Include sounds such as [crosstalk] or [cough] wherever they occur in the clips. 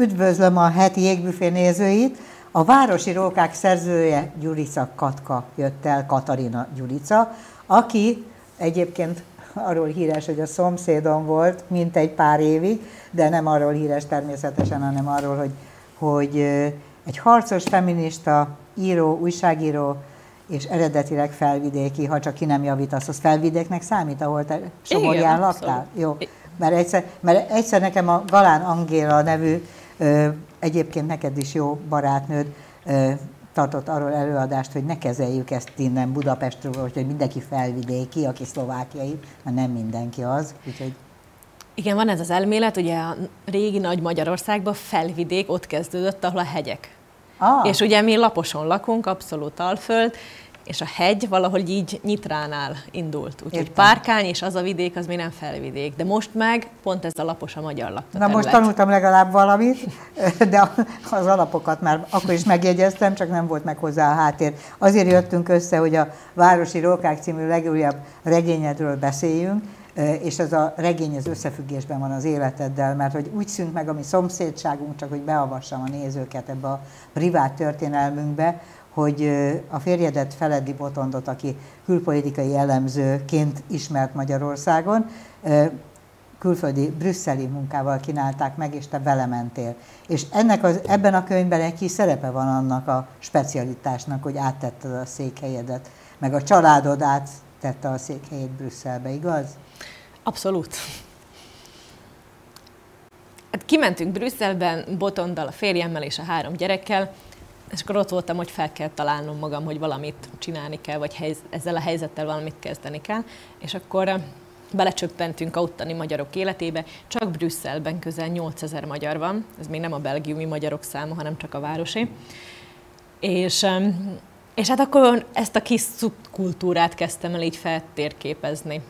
Üdvözlöm a heti jégbüfé nézőit. A Városi Rókák szerzője Gyurica Katka jött el, Katarina Gyurica, aki egyébként arról híres, hogy a szomszédom volt, mint egy pár évig, de nem arról híres természetesen, hanem arról, hogy, hogy egy harcos, feminista, író, újságíró, és eredetileg felvidéki, ha csak ki nem javítasz, az felvidéknek számít, ahol te Somorján laktál? Jó. Mert egyszer, mert egyszer nekem a Galán Angéla nevű, egyébként neked is jó barátnőd, tartott arról előadást, hogy ne kezeljük ezt innen Budapestről, hogy mindenki felvidéki, aki szlovákiai, mert nem mindenki az. Úgyhogy igen, van ez az elmélet, ugye a régi nagy Magyarországban felvidék ott kezdődött, ahol a hegyek. Ah. És ugye mi laposon lakunk, abszolút alföld, és a hegy valahogy így Nyitránál indult. Úgyhogy Párkány és az a vidék, az még nem felvidék. De most meg pont ez a lapos a magyar lakta Na most tanultam legalább valamit, [laughs] de az alapokat már akkor is megjegyeztem, csak nem volt meg hozzá a háttér. Azért jöttünk össze, hogy a Városi Rókák című legújabb regényedről beszéljünk, és ez a regény az összefüggésben van az életeddel, mert hogy úgy szűnt meg a mi szomszédságunk, csak hogy beavassam a nézőket ebbe a privát történelmünkbe, hogy a férjedet Feledi Botondot, aki külpolitikai elemzőként ismert Magyarországon, külföldi, brüsszeli munkával kínálták meg, és te vele mentél. És ennek az, ebben a könyvben egy kis szerepe van annak a specialitásnak, hogy áttetted a székhelyedet, meg a családod áttette a székhelyét Brüsszelbe, igaz? Abszolút. Hát kimentünk Brüsszelben, Botondal, a férjemmel és a három gyerekkel, és akkor ott voltam, hogy fel kell találnom magam, hogy valamit csinálni kell, vagy helyz, ezzel a helyzettel valamit kezdeni kell. És akkor eh, belecsöppentünk a ottani magyarok életébe. Csak Brüsszelben közel 8000 magyar van, ez még nem a belgiumi magyarok száma, hanem csak a városi. És, és hát akkor ezt a kis szubkultúrát kezdtem el így feltérképezni.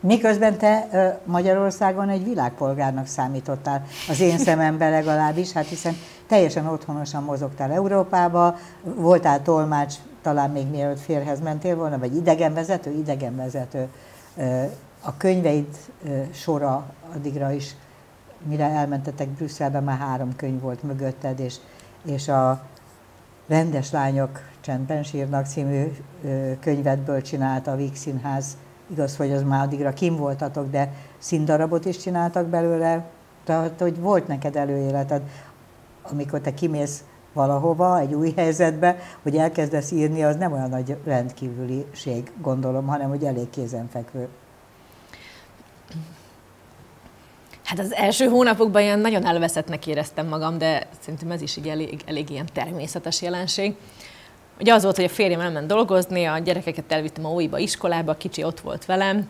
Miközben te Magyarországon egy világpolgárnak számítottál, az én szememben legalábbis, hát hiszen teljesen otthonosan mozogtál Európába, voltál tolmács, talán még mielőtt férhez mentél volna, vagy idegenvezető, idegenvezető. A könyveid sora addigra is, mire elmentetek Brüsszelbe, már három könyv volt mögötted, és, és a Rendes lányok csendben sírnak című könyvedből csinálta a Víg Színház. Igaz, hogy az már addigra kim voltatok, de színdarabot is csináltak belőle, tehát hogy volt neked előéleted, amikor te kimész valahova, egy új helyzetbe, hogy elkezdesz írni, az nem olyan nagy rendkívüliség, gondolom, hanem hogy elég kézenfekvő. Hát az első hónapokban ilyen nagyon elveszettnek éreztem magam, de szerintem ez is így elég, elég ilyen természetes jelenség. Ugye az volt, hogy a férjem elment dolgozni, a gyerekeket elvittem a óiba iskolába, a kicsi ott volt velem,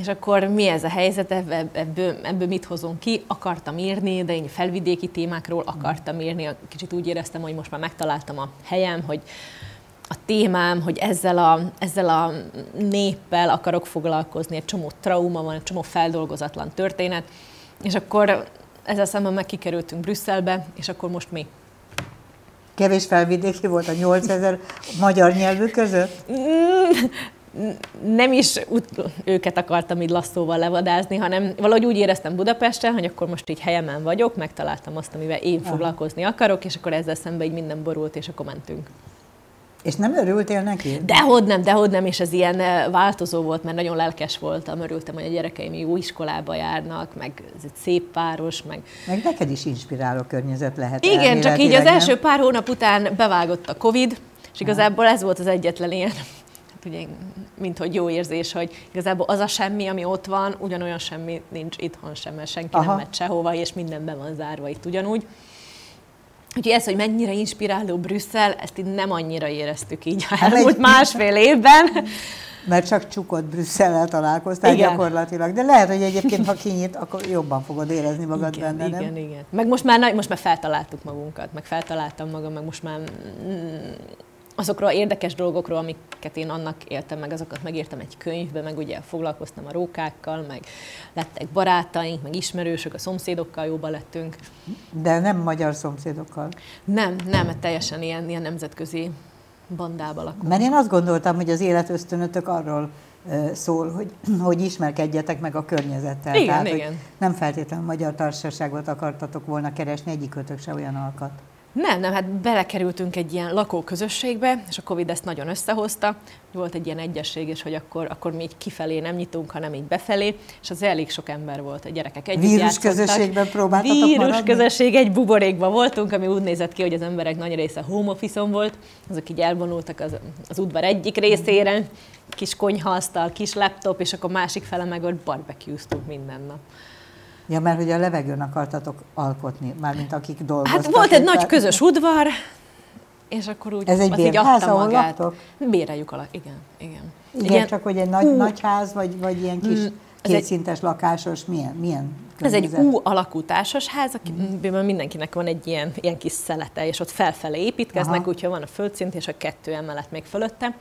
és akkor mi ez a helyzet, ebből, ebből mit hozunk ki? Akartam írni, de én felvidéki témákról akartam írni. Kicsit úgy éreztem, hogy most már megtaláltam a helyem, hogy a témám, hogy ezzel a, ezzel a néppel akarok foglalkozni, egy csomó trauma van, egy csomó feldolgozatlan történet, és akkor ezzel szemben meg kikerültünk Brüsszelbe, és akkor most mi Kevés felvidéki volt a 8000 magyar nyelvű között? Nem is őket akartam így lasszóval levadázni, hanem valahogy úgy éreztem Budapesten, hogy akkor most így helyemen vagyok, megtaláltam azt, amivel én foglalkozni akarok, és akkor ezzel szemben így minden borult, és akkor mentünk. És nem örültél neki? Dehogy nem, dehogy nem, és ez ilyen eh, változó volt, mert nagyon lelkes voltam, örültem, hogy a gyerekeim jó iskolába járnak, meg ez egy szép páros, meg... Meg neked is inspiráló környezet lehet. Igen, csak így az első pár hónap után bevágott a Covid, és igazából ez volt az egyetlen ilyen ugye, mint hogy jó érzés, hogy igazából az a semmi, ami ott van, ugyanolyan semmi nincs itthon sem, mert senki Aha. nem megy sehova, és minden be van zárva itt ugyanúgy. Úgyhogy ez, hogy mennyire inspiráló Brüsszel, ezt így nem annyira éreztük így a hát elmúlt másfél évben. Mert csak csukott Brüsszellel találkoztál igen. gyakorlatilag. De lehet, hogy egyébként, ha kinyit, akkor jobban fogod érezni magad igen, benne, igen, nem? Igen, igen. Meg most már, most már feltaláltuk magunkat, meg feltaláltam magam, meg most már mm, azokról érdekes dolgokról, amiket én annak éltem meg, azokat megírtam egy könyvbe, meg ugye foglalkoztam a rókákkal, meg lettek barátaink, meg ismerősök, a szomszédokkal jóba lettünk. De nem magyar szomszédokkal? Nem, nem, mert teljesen ilyen, ilyen nemzetközi bandába lakunk. Mert én azt gondoltam, hogy az életösztönötök arról szól, hogy, hogy ismerkedjetek meg a környezettel. Igen, Tehát, igen. Nem feltétlenül magyar társaságot akartatok volna keresni, egyikőtök se olyan alkat. Nem, nem, hát belekerültünk egy ilyen lakóközösségbe, és a Covid ezt nagyon összehozta. Volt egy ilyen egyesség, és hogy akkor, akkor mi így kifelé nem nyitunk, hanem így befelé, és az elég sok ember volt, a gyerekek együtt Vírus játszottak. közösségben próbáltatok Vírus maradni? közösség, egy buborékban voltunk, ami úgy nézett ki, hogy az emberek nagy része home office volt, azok így elvonultak az, az udvar egyik részére, kis konyhaasztal, kis laptop, és akkor másik fele meg ott barbecueztunk minden nap. Ja, mert hogy a levegőn akartatok alkotni, mármint akik dolgoztak. Hát volt egy nagy közös udvar, és akkor úgy Ez egy bérház, ahol magát. laktok? Béreljük alak, igen, igen. Igen, Igen, csak hogy egy nagy, U- nagy ház, vagy, vagy ilyen kis Mm, ez egy- kétszintes lakásos, milyen, milyen Ez egy? U alakú társasház, amiben mindenkinek van egy ilyen, ilyen kis szelete, és ott felfele építkeznek, úgyhogy van a földszint, és a kettő emelet még fölötte.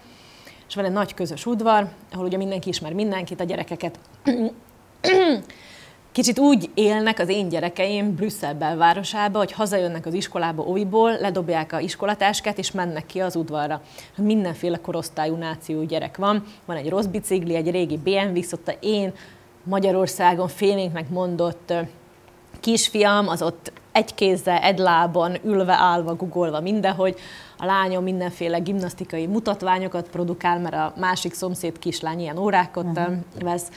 És van egy nagy közös udvar, ahol ugye mindenki ismer mindenkit, a gyerekeket Kicsit úgy élnek az én gyerekeim Brüsszel belvárosába, hogy hazajönnek az iskolába oviból, ledobják a iskolatáskát, és mennek ki az udvarra. Mindenféle korosztályú nációú gyerek van. Van egy rossz bicikli, egy régi BMW, a én Magyarországon félénknek mondott kisfiam, az ott egy kézzel, egy lábon, ülve, állva, guggolva mindenhogy. A lányom mindenféle gimnasztikai mutatványokat produkál, mert a másik szomszéd kislány ilyen órákat uh-huh. vesz.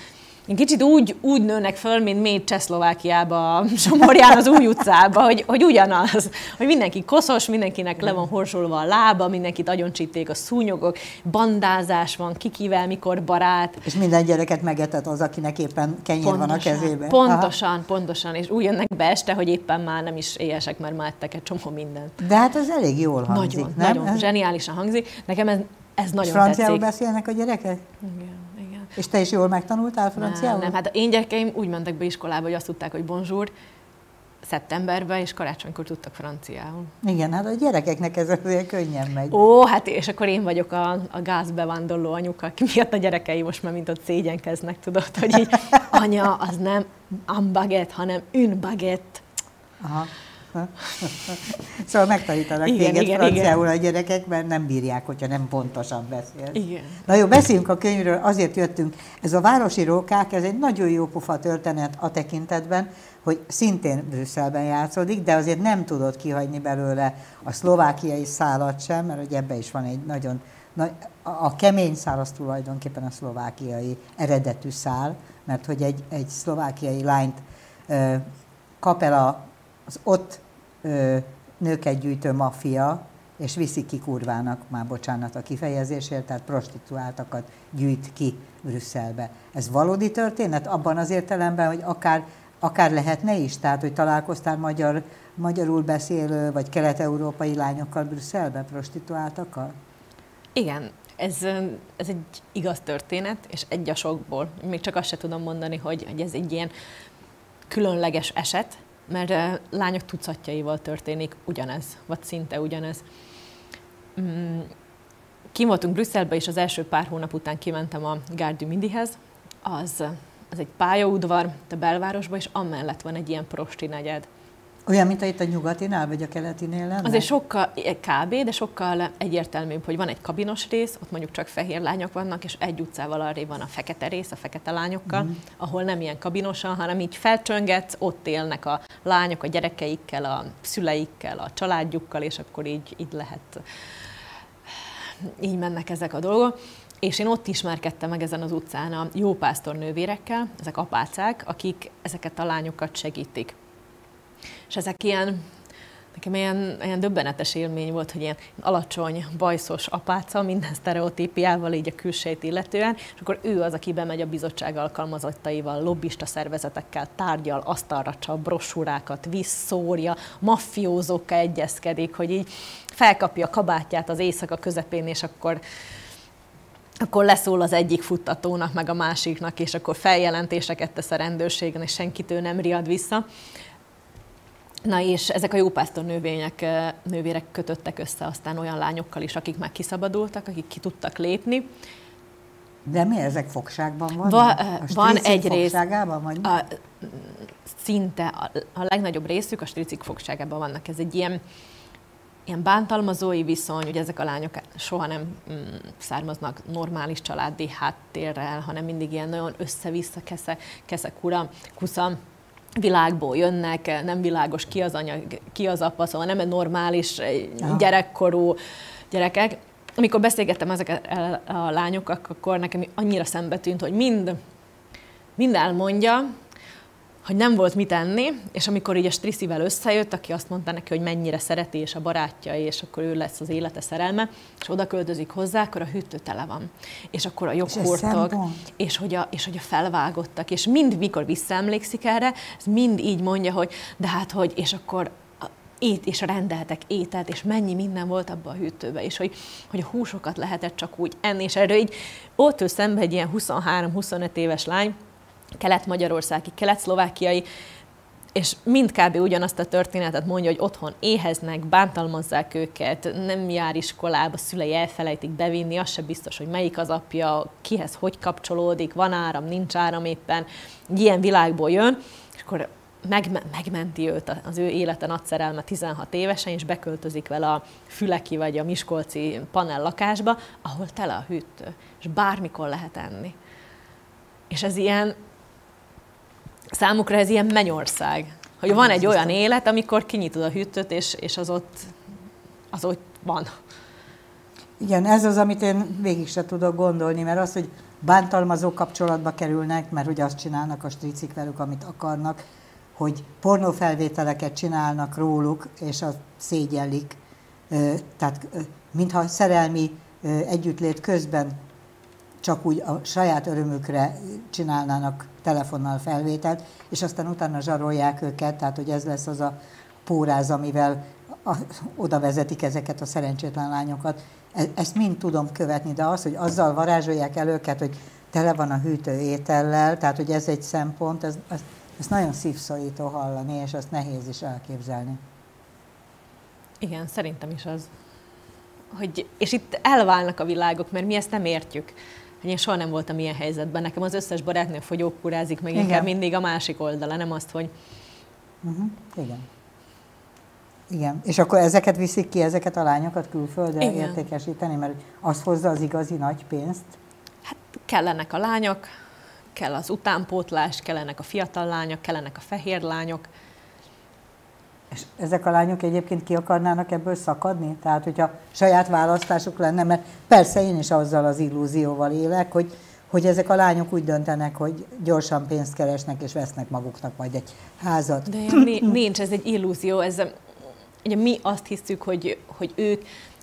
Én kicsit úgy, úgy nőnek föl, mint mi Csehszlovákiába, [laughs] Somorján az új utcába, hogy, hogy ugyanaz, hogy mindenki koszos, mindenkinek le van horzsolva a lába, mindenkit agyoncsíték a szúnyogok, bandázás van, kikivel, mikor barát. És minden gyereket megetett az, akinek éppen kenyér van a kezében. Pontosan, Aha. pontosan, és úgy jönnek be este, hogy éppen már nem is éhesek, mert már ettek egy csomó mindent. De hát ez elég jól hangzik, Nagyon, nem? nagyon zseniálisan hangzik. Nekem ez, ez nagyon Franciául tetszik. beszélnek a gyerekek? Igen. És te is jól megtanultál franciául? Nem, nem, hát én gyerekeim úgy mentek be iskolába, hogy azt tudták, hogy bonjour szeptemberben, és karácsonykor tudtak franciául. Igen, hát a gyerekeknek ez azért könnyen megy. Ó, hát és akkor én vagyok a, a gázbevándorló anyuka, aki miatt a gyerekei most már mint ott szégyenkeznek, tudod, hogy így, [laughs] anya, az nem un baguette, hanem un baguette. Aha. [laughs] Szóval megtanítanak Igen, téged igen, franciául a gyerekek, mert nem bírják, hogyha nem pontosan beszélsz. Igen. Na jó, beszéljünk a könyvről, azért jöttünk. Ez a Városi Rókák, ez egy nagyon jó pofa történet a tekintetben, hogy szintén Brüsszelben játszódik, de azért nem tudod kihagyni belőle a szlovákiai szálat sem, mert ugye ebbe is van egy nagyon, nagy, a a kemény szál az tulajdonképpen a szlovákiai eredetű szál, mert hogy egy, egy szlovákiai lányt ö, kap el a, az ott ö, nőket gyűjtő maffia, és viszi ki kurvának, már bocsánat a kifejezésért, tehát prostituáltakat gyűjt ki Brüsszelbe. Ez valódi történet abban az értelemben, hogy akár, akár lehetne is, tehát hogy találkoztál magyar, magyarul beszélő vagy kelet-európai lányokkal Brüsszelbe, prostituáltakkal? Igen, ez, ez egy igaz történet, és egy a sokból. Még csak azt se tudom mondani, hogy, hogy ez egy ilyen különleges eset, mert lányok tucatjaival történik ugyanez, vagy szinte ugyanez. Mm, Kim voltunk Brüsszelbe, és az első pár hónap után kimentem a Gare du Midihez. Az, az egy pályaudvar a belvárosba, és amellett van egy ilyen prosti negyed. Olyan, mint itt a nyugatinál, vagy a keletinél lenne? Azért sokkal, kb., de sokkal egyértelműbb, hogy van egy kabinos rész, ott mondjuk csak fehér lányok vannak, és egy utcával arrébb van a fekete rész, a fekete lányokkal, mm. ahol nem ilyen kabinosan, hanem így felcsöngetsz, ott élnek a lányok a gyerekeikkel, a szüleikkel, a családjukkal, és akkor így, így lehet, így mennek ezek a dolgok. És én ott ismerkedtem meg ezen az utcán a jópásztor nővérekkel, ezek apácák, akik ezeket a lányokat segítik. És ezek ilyen, nekem ilyen, ilyen döbbenetes élmény volt, hogy ilyen alacsony, bajszos apáca, minden sztereotípiával így a külsejét illetően, és akkor ő az, aki bemegy a bizottság alkalmazottaival, lobbista szervezetekkel tárgyal, asztalra csap, brosúrákat, visszszórja, maffiózókkal egyezkedik, hogy így felkapja a kabátját az éjszaka közepén, és akkor akkor leszól az egyik futtatónak, meg a másiknak, és akkor feljelentéseket tesz a rendőrségen, és senkitől nem riad vissza. Na és ezek a jópásztor növények, nővérek kötöttek össze aztán olyan lányokkal is, akik már kiszabadultak, akik ki tudtak lépni. De mi ezek fogságban van? Va- van egy rész- fogságában, vagy? A, szinte a, a legnagyobb részük a stricik fogságában vannak. Ez egy ilyen ilyen bántalmazói viszony, ugye ezek a lányok soha nem mm, származnak normális családi háttérrel, hanem mindig ilyen nagyon össze-vissza kesze, kesze kura, kusza világból jönnek, nem világos ki az anya, ki az apa, szóval nem egy normális Aha. gyerekkorú gyerekek. Amikor beszélgettem ezeket a lányokkal, akkor nekem annyira szembe tűnt, hogy mind, mind elmondja, hogy nem volt mit enni, és amikor így a Striszivel összejött, aki azt mondta neki, hogy mennyire szereti, és a barátja, és akkor ő lesz az élete szerelme, és oda költözik hozzá, akkor a hűtő tele van. És akkor a joghurtok, és, és, hogy a, és hogy a felvágottak, és mind, mikor visszaemlékszik erre, ez mind így mondja, hogy de hát, hogy, és akkor ét, és rendeltek ételt, és mennyi minden volt abban a hűtőben, és hogy, hogy a húsokat lehetett csak úgy enni, és erről így ott ő szembe egy ilyen 23-25 éves lány, kelet-magyarországi, kelet-szlovákiai, és mind kb. ugyanazt a történetet mondja, hogy otthon éheznek, bántalmazzák őket, nem jár iskolába, szülei elfelejtik bevinni, az se biztos, hogy melyik az apja, kihez hogy kapcsolódik, van áram, nincs áram éppen, ilyen világból jön, és akkor meg, megmenti őt az ő élete nagy szerelme 16 évesen, és beköltözik vele a Füleki vagy a Miskolci panel lakásba, ahol tele a hűtő, és bármikor lehet enni. És ez ilyen, számukra ez ilyen mennyország. Hogy van egy olyan élet, amikor kinyitod a hűtőt, és, és az, ott, az ott van. Igen, ez az, amit én végig se tudok gondolni, mert az, hogy bántalmazó kapcsolatba kerülnek, mert ugye azt csinálnak a stricik velük, amit akarnak, hogy pornófelvételeket csinálnak róluk, és azt szégyellik. Tehát mintha szerelmi együttlét közben csak úgy a saját örömükre csinálnának telefonnal felvételt, és aztán utána zsarolják őket, tehát hogy ez lesz az a póráz, amivel a, oda vezetik ezeket a szerencsétlen lányokat. E, ezt mind tudom követni, de az, hogy azzal varázsolják el őket, hogy tele van a hűtő étellel, tehát hogy ez egy szempont, ez, ez, ez nagyon szívszorító hallani, és azt nehéz is elképzelni. Igen, szerintem is az. Hogy, és itt elválnak a világok, mert mi ezt nem értjük én soha nem voltam ilyen helyzetben. Nekem az összes barátnő fogyókúrázik, meg Igen. inkább mindig a másik oldala, nem azt, hogy... Uh-huh. Igen. Igen, és akkor ezeket viszik ki, ezeket a lányokat külföldre Igen. értékesíteni, mert az hozza az igazi nagy pénzt? Hát kellenek a lányok, kell az utánpótlás, kellenek a fiatal lányok, kellenek a fehér lányok, és ezek a lányok egyébként ki akarnának ebből szakadni? Tehát, hogyha saját választásuk lenne, mert persze én is azzal az illúzióval élek, hogy, hogy ezek a lányok úgy döntenek, hogy gyorsan pénzt keresnek, és vesznek maguknak majd egy házat. De nincs, ez egy illúzió. Ez, ugye mi azt hiszük, hogy, hogy ők,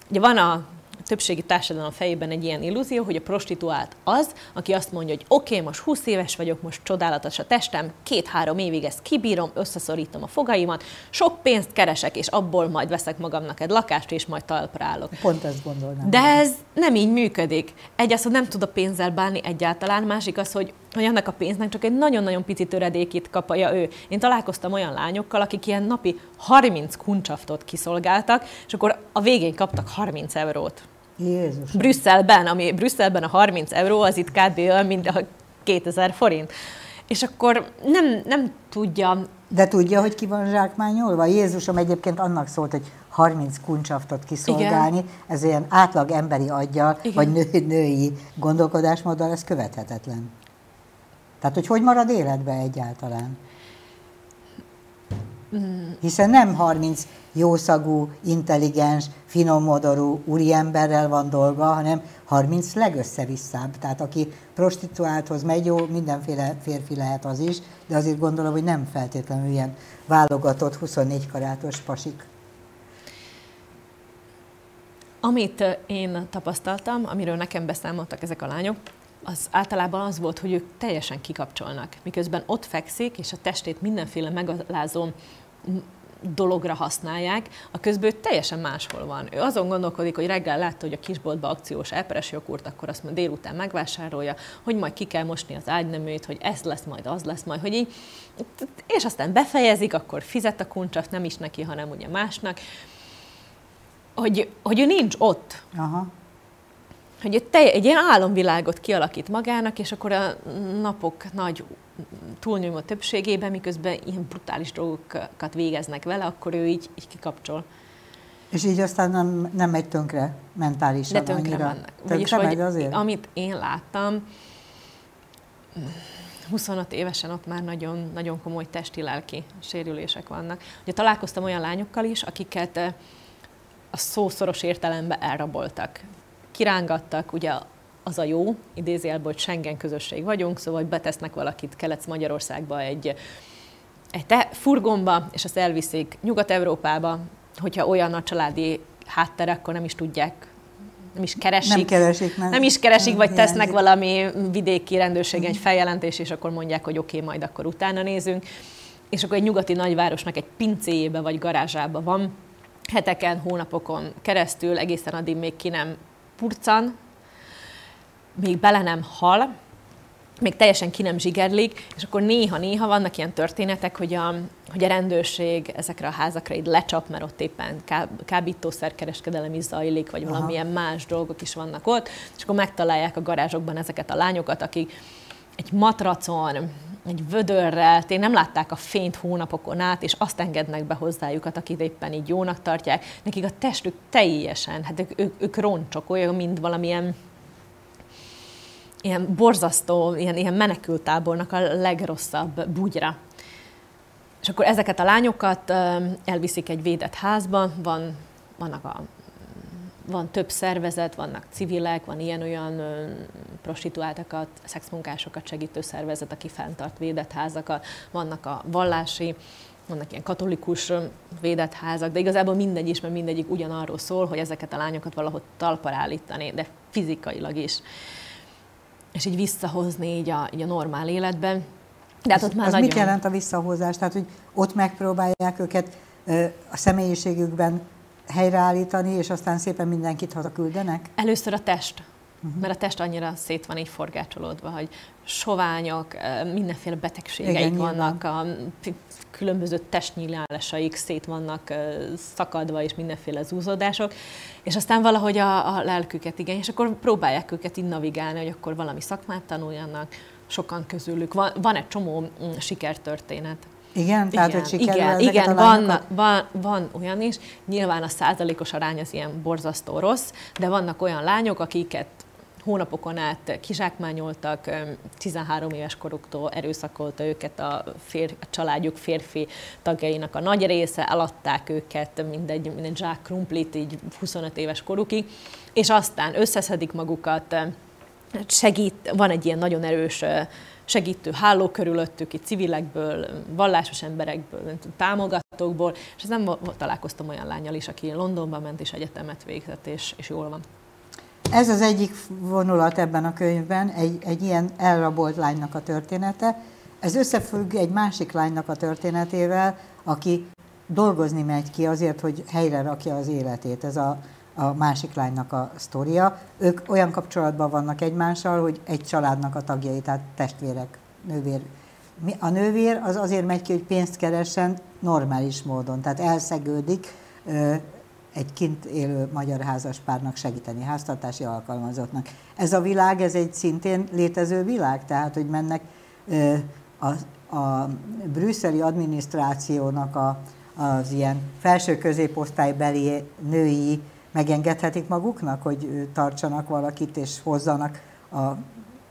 ugye van a többségi társadalom fejében egy ilyen illúzió, hogy a prostituált az, aki azt mondja, hogy oké, okay, most 20 éves vagyok, most csodálatos a testem, két-három évig ezt kibírom, összeszorítom a fogaimat, sok pénzt keresek, és abból majd veszek magamnak egy lakást, és majd talpra állok. Pont ezt gondolnám. De ez nem így működik. Egy az, hogy nem tud a pénzzel bánni egyáltalán, másik az, hogy hogy annak a pénznek csak egy nagyon-nagyon pici töredékét kapja ő. Én találkoztam olyan lányokkal, akik ilyen napi 30 kuncsaftot kiszolgáltak, és akkor a végén kaptak 30 eurót. Jézus. Brüsszelben, ami Brüsszelben a 30 euró, az itt kb. olyan, mint a 2000 forint. És akkor nem, nem tudja... De tudja, hogy ki van zsákmányolva? Jézusom egyébként annak szólt, hogy 30 kuncsaftot kiszolgálni, Igen. ez ilyen átlag emberi aggyal, Igen. vagy nő, női gondolkodásmóddal, ez követhetetlen. Tehát, hogy hogy marad életbe egyáltalán? Hiszen nem 30 jószagú, intelligens, finommodorú úriemberrel van dolga, hanem 30 legösszevisszább. Tehát aki prostituálthoz megy, jó, mindenféle férfi lehet az is, de azért gondolom, hogy nem feltétlenül ilyen válogatott 24 karátos pasik. Amit én tapasztaltam, amiről nekem beszámoltak ezek a lányok, az általában az volt, hogy ők teljesen kikapcsolnak, miközben ott fekszik, és a testét mindenféle megalázó dologra használják, a közben ő teljesen máshol van. Ő azon gondolkodik, hogy reggel látta, hogy a kisboltba akciós elperes jogurt, akkor azt majd délután megvásárolja, hogy majd ki kell mosni az ágyneműt, hogy ez lesz majd, az lesz majd, hogy így, és aztán befejezik, akkor fizet a kuncsat, nem is neki, hanem ugye másnak, hogy, hogy ő nincs ott. Aha hogy egy, egy ilyen álomvilágot kialakít magának, és akkor a napok nagy túlnyomó többségében, miközben ilyen brutális dolgokat végeznek vele, akkor ő így, így kikapcsol. És így aztán nem, nem megy tönkre mentálisan De tönkre annyira. mennek. Tönkre Vagyis, megy azért? amit én láttam, 25 évesen ott már nagyon, nagyon komoly testi-lelki sérülések vannak. Ugye találkoztam olyan lányokkal is, akiket a szószoros értelemben elraboltak. Kirángattak, ugye az a jó, idézőjelben, hogy Schengen közösség vagyunk, szóval hogy betesznek valakit Kelet-Magyarországba egy, egy te furgonba, és azt elviszik Nyugat-Európába, hogyha olyan a családi háttere, akkor nem is tudják, nem is keresik. Nem keresik, mert Nem is keresik, vagy hiányzik. tesznek valami vidéki rendőrségen egy feljelentés, és akkor mondják, hogy oké, okay, majd akkor utána nézünk. És akkor egy nyugati nagyvárosnak egy pincéjébe vagy garázsába van, heteken, hónapokon keresztül, egészen addig még ki nem purcan, még bele nem hal, még teljesen ki nem zsigerlik, és akkor néha-néha vannak ilyen történetek, hogy a, hogy a rendőrség ezekre a házakra így lecsap, mert ott éppen ká, kábítószerkereskedelem is zajlik, vagy Aha. valamilyen más dolgok is vannak ott, és akkor megtalálják a garázsokban ezeket a lányokat, akik egy matracon, egy vödörrel, én nem látták a fényt hónapokon át, és azt engednek be hozzájukat, akit éppen így jónak tartják. Nekik a testük teljesen, hát ők, ők, ők roncsok, olyan, mint valamilyen ilyen borzasztó, ilyen, ilyen menekültábornak a legrosszabb bugyra. És akkor ezeket a lányokat elviszik egy védett házba, van, vannak a, van több szervezet, vannak civilek, van ilyen-olyan prostituáltakat, szexmunkásokat segítő szervezet, aki fenntart védett házakat, vannak a vallási, vannak ilyen katolikus védett házak, de igazából mindegy is, mert mindegyik ugyanarról szól, hogy ezeket a lányokat valahogy talpra állítani, de fizikailag is és így visszahozni így a, így a normál életben. De hát ott már az nagyon... mit jelent a visszahozás? Tehát, hogy ott megpróbálják őket a személyiségükben helyreállítani, és aztán szépen mindenkit hazaküldenek? Először a test. Uh-huh. Mert a test annyira szét van így forgácsolódva, hogy soványok, mindenféle betegségeik Igen, vannak, a különböző testnyílásaik szét vannak szakadva, és mindenféle zúzódások, és aztán valahogy a, a lelküket, igen, és akkor próbálják őket így navigálni, hogy akkor valami szakmát tanuljanak, sokan közülük. Van, van egy csomó mm, sikertörténet. Igen? Tehát, igen, hogy sikerül igen, igen van, van, van olyan is. Nyilván a százalékos arány az ilyen borzasztó rossz, de vannak olyan lányok, akiket hónapokon át kizsákmányoltak, öm, 13 éves koruktól erőszakolta őket a, fér, a családjuk férfi tagjainak a nagy része, eladták őket, mindegy, mindegy zsák krumplit, így 25 éves korukig, és aztán összeszedik magukat, öm, segít, van egy ilyen nagyon erős segítő háló körülöttük, itt civilekből, vallásos emberekből, támogatókból, és nem találkoztam olyan lányal is, aki Londonba ment és egyetemet végzett, és, és jól van. Ez az egyik vonulat ebben a könyvben, egy, egy ilyen elrabolt lánynak a története. Ez összefügg egy másik lánynak a történetével, aki dolgozni megy ki azért, hogy helyre rakja az életét. Ez a, a másik lánynak a sztoria. Ők olyan kapcsolatban vannak egymással, hogy egy családnak a tagjai, tehát testvérek, nővér. A nővér az azért megy ki, hogy pénzt keressen normális módon, tehát elszegődik, egy kint élő magyar házaspárnak segíteni, háztartási alkalmazottnak. Ez a világ, ez egy szintén létező világ, tehát hogy mennek a, a brüsszeli adminisztrációnak a, az ilyen felső középosztálybeli női megengedhetik maguknak, hogy tartsanak valakit és hozzanak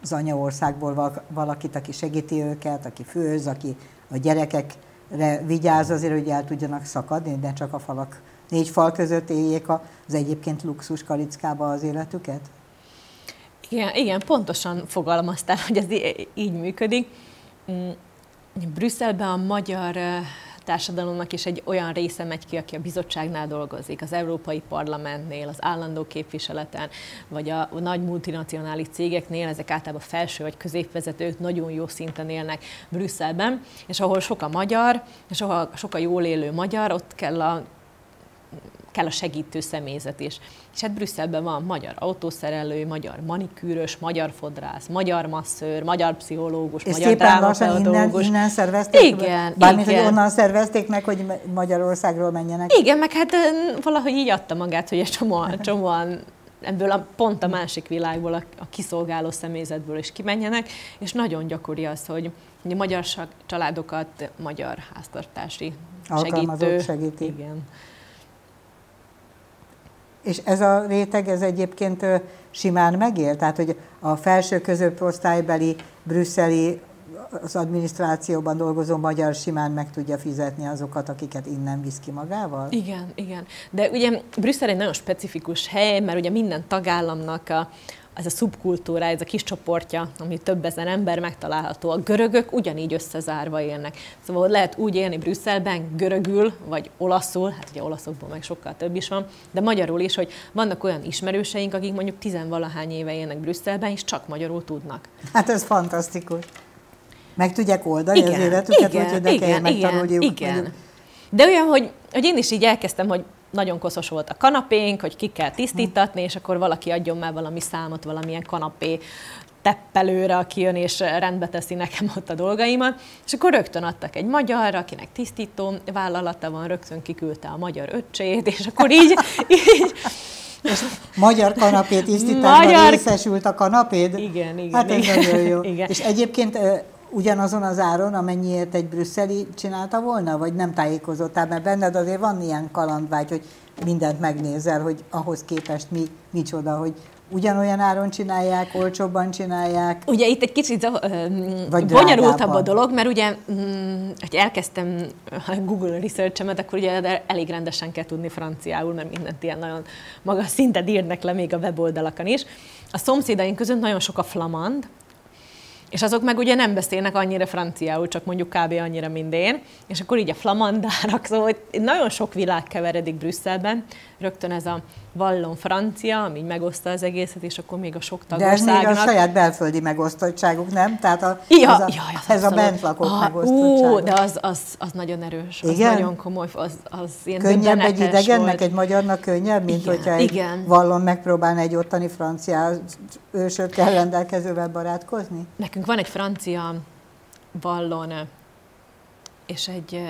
az anyaországból val- valakit, aki segíti őket, aki főz, aki a gyerekekre vigyáz azért, hogy el tudjanak szakadni, de csak a falak, négy fal között éljék az egyébként luxus kalickába az életüket? Igen, igen, pontosan fogalmaztál, hogy ez így működik. Mm, Brüsszelben a magyar társadalomnak is egy olyan része megy ki, aki a bizottságnál dolgozik, az Európai Parlamentnél, az állandó képviseleten, vagy a nagy multinacionális cégeknél, ezek általában felső vagy középvezetők nagyon jó szinten élnek Brüsszelben, és ahol sok a magyar, és ahol sok a jól élő magyar, ott kell a kell a segítő személyzet is. És hát Brüsszelben van magyar autószerelő, magyar manikűrös, magyar fodrász, magyar masszőr, magyar pszichológus, És magyar szépen lassan innen, innen szervezték? Igen, Bármint, igen. hogy onnan szervezték meg, hogy Magyarországról menjenek? Igen, meg hát valahogy így adta magát, hogy egy csomó, csomóan ebből a, pont a másik világból, a, a kiszolgáló személyzetből is kimenjenek, és nagyon gyakori az, hogy a magyar családokat magyar háztartási segítő. segíti. Igen. És ez a réteg, ez egyébként simán megél? Tehát, hogy a felső közöposztálybeli, brüsszeli, az adminisztrációban dolgozó magyar simán meg tudja fizetni azokat, akiket innen visz ki magával? Igen, igen. De ugye Brüsszel egy nagyon specifikus hely, mert ugye minden tagállamnak a, ez a szubkultúra, ez a kis csoportja, ami több ezer ember megtalálható. A görögök ugyanígy összezárva élnek. Szóval lehet úgy élni Brüsszelben, görögül, vagy olaszul, hát ugye olaszokból meg sokkal több is van, de magyarul is, hogy vannak olyan ismerőseink, akik mondjuk tizenvalahány éve élnek Brüsszelben, és csak magyarul tudnak. Hát ez fantasztikus. Meg tudják oldani igen, az életüket, igen, hogy igen, megtanuljuk. Igen, igen. De olyan, hogy, hogy én is így elkezdtem, hogy nagyon koszos volt a kanapénk, hogy ki kell tisztítatni, és akkor valaki adjon már valami számot, valamilyen kanapé teppelőre, aki jön és rendbe teszi nekem ott a dolgaimat. És akkor rögtön adtak egy magyar, akinek tisztító vállalata van, rögtön kiküldte a magyar öccsét, és akkor így, [laughs] így és magyar kanapét tisztításban magyar... részesült a kanapéd? Igen, igen. Hát ez igen, nagyon jó. [laughs] Igen. És egyébként ugyanazon az áron, amennyiért egy brüsszeli csinálta volna, vagy nem tájékozottál, mert benned azért van ilyen kalandvágy, hogy mindent megnézel, hogy ahhoz képest mi, micsoda, hogy ugyanolyan áron csinálják, olcsóbban csinálják. Ugye itt egy kicsit Vagy bonyolultabb a dolog, mert ugye, mm, hogy elkezdtem a Google research akkor ugye elég rendesen kell tudni franciául, mert mindent ilyen nagyon magas szinten írnak le még a weboldalakon is. A szomszédaink között nagyon sok a flamand, és azok meg ugye nem beszélnek annyira franciául, csak mondjuk kb. annyira, mint én. És akkor így a flamandárak, [laughs] szóval hogy nagyon sok világ keveredik Brüsszelben. Rögtön ez a vallon francia, ami megoszta az egészet, és akkor még a sok tagországnak. De ez még a saját belföldi megosztottságuk, nem? Tehát a, ja, ez a, ja, az ez a bentlakok ah, megosztottsága. Ú, de az, az, az nagyon erős, Igen? az nagyon komoly, az, az ilyen Könnyebb egy idegennek, volt. egy magyarnak könnyebb, mint Igen, hogyha egy Igen. vallon megpróbálna egy ottani francia ősökkel rendelkezővel barátkozni? Nekünk van egy francia vallon, és egy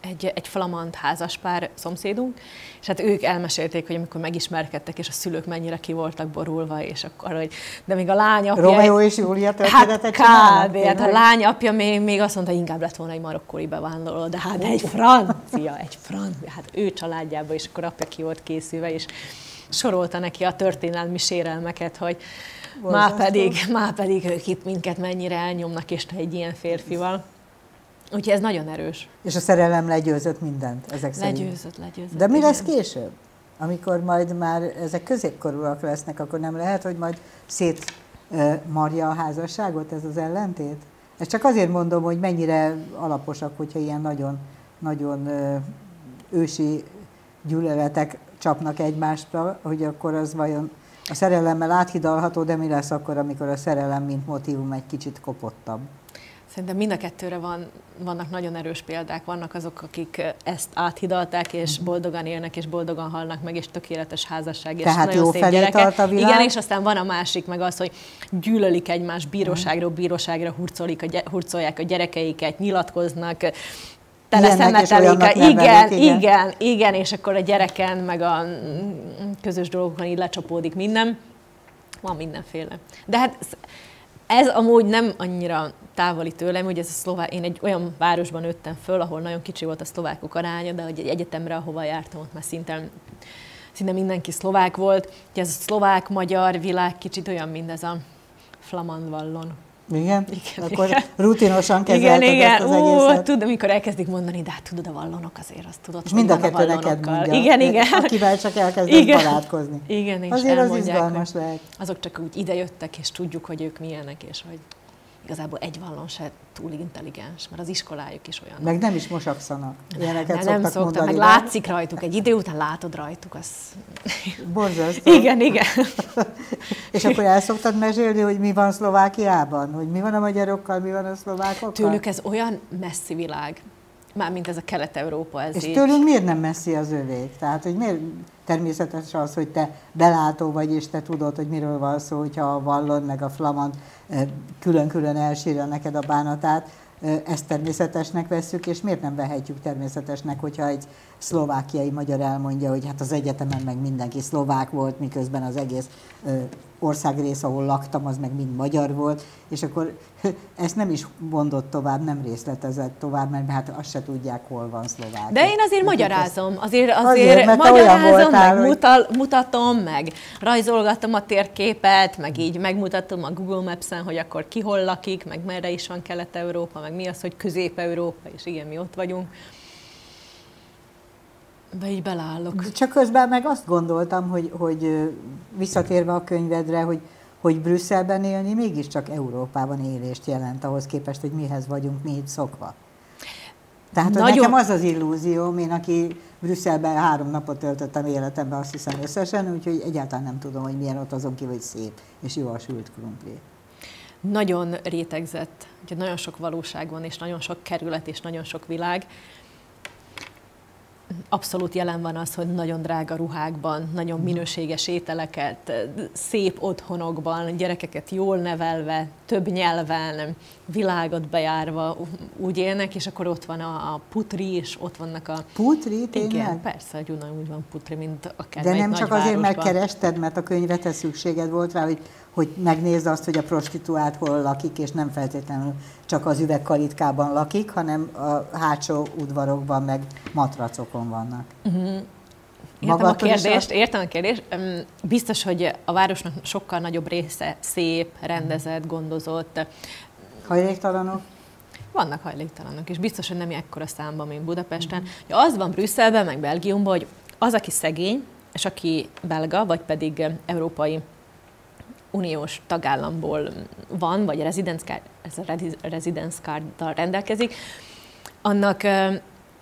egy, egy flamand házaspár szomszédunk, és hát ők elmesélték, hogy amikor megismerkedtek, és a szülők mennyire ki voltak borulva, és akkor, hogy de még a lány apja... Romeo és Júlia történetet hát, kb. Hát a lány apja még, még azt mondta, hogy inkább lett volna egy marokkói bevándorló, de hát egy francia, egy francia, hát ő családjában, és akkor apja ki volt készülve, és sorolta neki a történelmi sérelmeket, hogy már pedig, már pedig ők itt minket mennyire elnyomnak, és te egy ilyen férfival. Úgyhogy ez nagyon erős. És a szerelem legyőzött mindent ezek szerint? Legyőzött, legyőzött. De mi igen. lesz később? Amikor majd már ezek középkorúak lesznek, akkor nem lehet, hogy majd szét marja a házasságot, ez az ellentét? Ezt csak azért mondom, hogy mennyire alaposak, hogyha ilyen nagyon, nagyon ősi gyűlöletek csapnak egymásra, hogy akkor az vajon a szerelemmel áthidalható, de mi lesz akkor, amikor a szerelem, mint motivum egy kicsit kopottabb? Szerintem mind a kettőre van, vannak nagyon erős példák. Vannak azok, akik ezt áthidalták, és mhm. boldogan élnek, és boldogan halnak meg, és tökéletes házasság, és Tehát nagyon jó szép gyerekek. A világ. Igen, és aztán van a másik, meg az, hogy gyűlölik egymás bíróságról bíróságra, hurcolik a, hurcolják a gyerekeiket, nyilatkoznak, teleszemetelik. Igen, igen, igen, igen, és akkor a gyereken, meg a közös dolgokon így lecsapódik minden. Van mindenféle. De hát ez amúgy nem annyira távoli tőlem, hogy ez a szlovák, én egy olyan városban nőttem föl, ahol nagyon kicsi volt a szlovákok aránya, de hogy egy egyetemre, ahova jártam, ott már szinte, szinte mindenki szlovák volt. Ugye ez a szlovák-magyar világ kicsit olyan, mint ez a flamand vallon. Igen? igen Akkor igen. rutinosan kezelted igen, igen. ezt az egészet. Ú, tudom, amikor elkezdik mondani, de hát tudod, a vallonok azért, azt tudod, És mind a kettő neked mondja. Igen, igen. Akivel csak elkezdett igen. barátkozni. Igen, és Azért az izgalmas lehet. Azok csak úgy idejöttek, és tudjuk, hogy ők milyenek, és hogy igazából egy vallon se túl intelligens, mert az iskolájuk is olyan. Meg nem is mosakszanak. Ilyeneket nem, nem szoktak, mondani, meg de? látszik rajtuk, egy idő után látod rajtuk, az... Borzasztó. [laughs] igen, igen. [laughs] És akkor el szoktad mesélni, hogy mi van Szlovákiában? Hogy mi van a magyarokkal, mi van a szlovákokkal? Tőlük ez olyan messzi világ. Mármint ez a Kelet-Európa. Ez És így. tőlünk miért nem messzi az övék? Tehát, hogy miért természetes az, hogy te belátó vagy, és te tudod, hogy miről van szó, hogyha a vallon meg a flamand külön-külön elsírja neked a bánatát, ezt természetesnek vesszük, és miért nem vehetjük természetesnek, hogyha egy szlovákiai magyar elmondja, hogy hát az egyetemen meg mindenki szlovák volt, miközben az egész országrész, ahol laktam, az meg mind magyar volt, és akkor ezt nem is mondott tovább, nem részletezett tovább, mert hát azt se tudják, hol van szlovák. De én azért magyarázom, azért, azért, azért magyarázom, voltál, meg mutal, mutatom, meg rajzolgatom a térképet, meg így megmutatom a Google Maps-en, hogy akkor ki hol lakik, meg merre is van Kelet-Európa, meg mi az, hogy Közép-Európa, és igen, mi ott vagyunk. Be így beleállok. Csak közben meg azt gondoltam, hogy, hogy visszatérve a könyvedre, hogy, hogy Brüsszelben élni mégiscsak Európában élést jelent, ahhoz képest, hogy mihez vagyunk mi itt szokva. Tehát Nagyon... nekem az az illúzióm, én aki Brüsszelben három napot töltöttem életemben, azt hiszem összesen, úgyhogy egyáltalán nem tudom, hogy milyen ott azon kívül, hogy szép és jó a sült krumpli. Nagyon rétegzett, ugye nagyon sok valóság van, és nagyon sok kerület, és nagyon sok világ, abszolút jelen van az, hogy nagyon drága ruhákban, nagyon mhm. minőséges ételeket, szép otthonokban, gyerekeket jól nevelve, több nyelven, világot bejárva úgy élnek, és akkor ott van a, a putri, és ott vannak a... Putri, tényleg? Igen, persze, hogy úgy van putri, mint a De nem csak azért, mert kerested, mert a könyvetre szükséged volt rá, hogy hogy megnézd azt, hogy a prostituált hol lakik, és nem feltétlenül csak az üvegkalitkában lakik, hanem a hátsó udvarokban meg matracokon vannak. Uh-huh. Értem a kérdést, értem a kérdést. Biztos, hogy a városnak sokkal nagyobb része szép, rendezett, gondozott. Hajléktalanok? Vannak hajléktalanok, és biztos, hogy nem ekkora számban, mint Budapesten. Ja, az van Brüsszelben, meg Belgiumban, hogy az, aki szegény, és aki belga, vagy pedig európai uniós tagállamból van, vagy a residence card rendelkezik, annak,